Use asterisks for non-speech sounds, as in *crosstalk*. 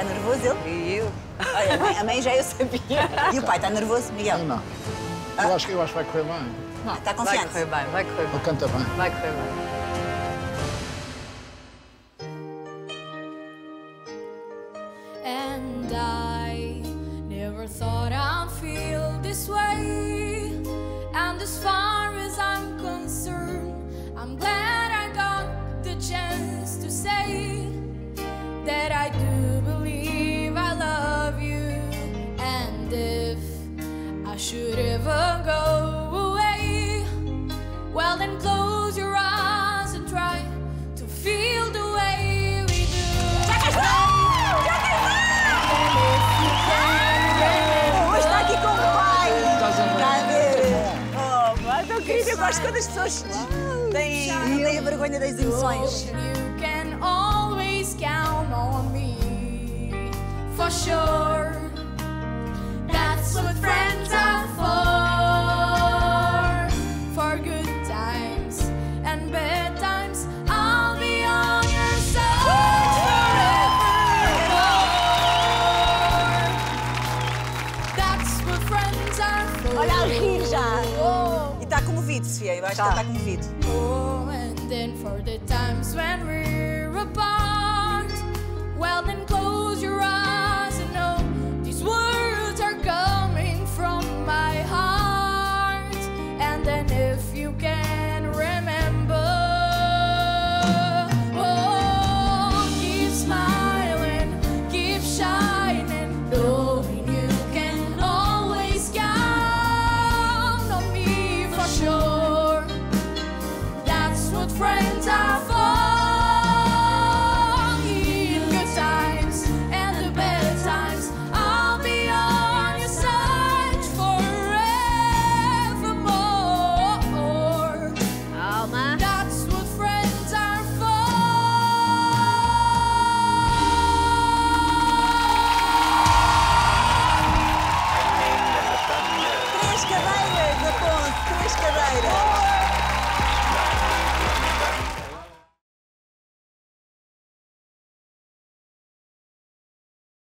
Está nervoso ele? E eu? Olha, a mãe, a mãe já eu sabia. *laughs* E o pai está nervoso, Miguel? Não, não. Eu acho, que- eu acho que vai correr bem. Está Vai confiante? correr bem, vai correr Ele bem. canta bem. Vai correr bem. And I never thought I'd feel this way. And as far as I'm concerned, I'm glad Pá, tão querido. Eu gosto quando as pessoas têm, têm a vergonha das emoções. You can always count on me for sure. That's what friends are for. For good times and bad times, I'll be on your side. That's what friends are for. Olha a rir já. Um comovido, Sofia. Eu acho que Tá. ele está comovido. Oh,